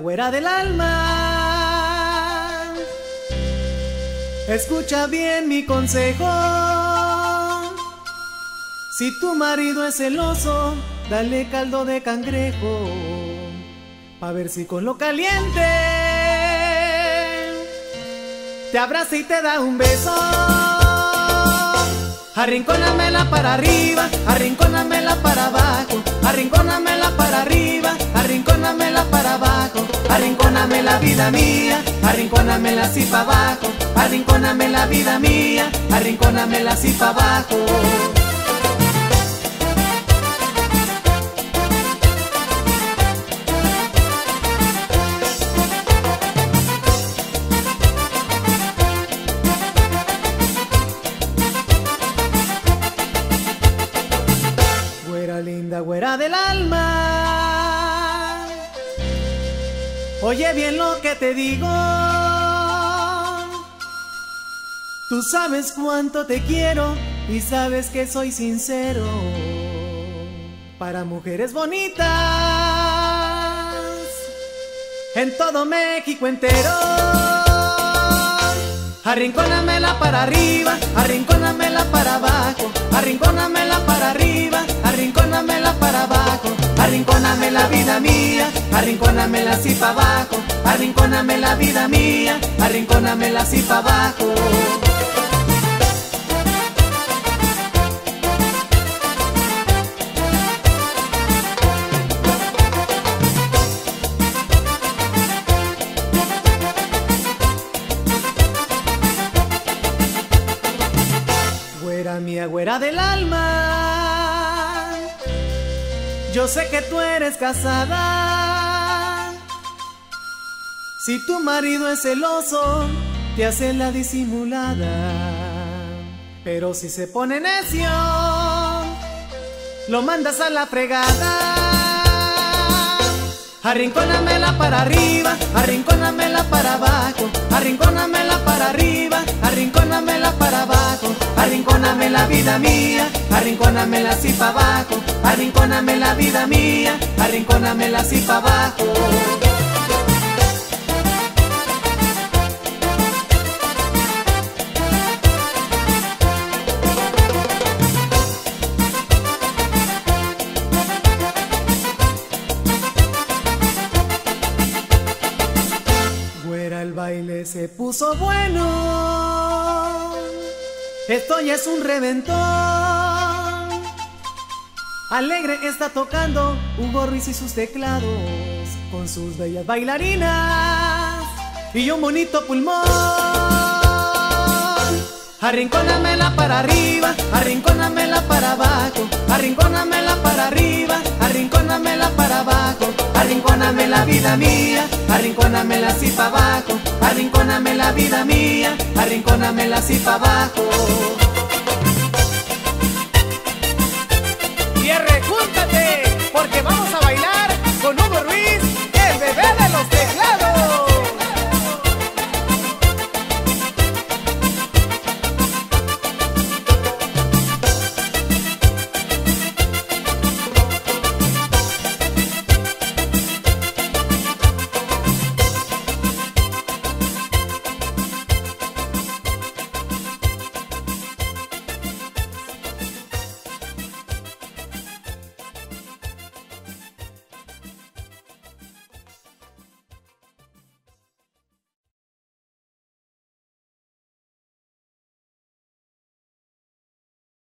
güera del alma. Escucha bien mi consejo. Si tu marido es celoso, dale caldo de cangrejo. Pa' ver si con lo caliente te abraza y te da un beso. Arrincónamela para arriba, arrincónamela para abajo, arrincónamela para arriba, arrincónamela para abajo, arrincóname la vida mía, arrincónamela así para abajo, arrincóname la vida mía, arrincónamela así para abajo. Del alma. Oye bien lo que te digo. Tú sabes cuánto te quiero y sabes que soy sincero. Para mujeres bonitas en todo México entero. Arrincónamela para arriba, arrincónamela para abajo, arrincónamela la vida mía, arrincónamela así para abajo, arrincóname la vida mía, arrincónamela así para abajo. Güera mía, güera del alma. Yo sé que tú eres casada. Si tu marido es celoso, te hace la disimulada. Pero si se pone necio, lo mandas a la fregada. Arrincónamela para arriba, arrincónamela para abajo, arrincónamela para arriba, vida mía, arrincónamela así para abajo, arrincóname la vida mía, arrincónamela así para abajo. Güera, el baile se puso bueno. Esto ya es un reventón. Alegre está tocando Hugo Ruiz y sus teclados con sus bellas bailarinas y un bonito pulmón. Arrincónamela para arriba, arrincónamela para abajo, arrincónamela para arriba, arrincónamela para abajo, arrincóname la vida mía, arrincónamela así para abajo, arrincóname la vida mía, arrincónamela así para abajo.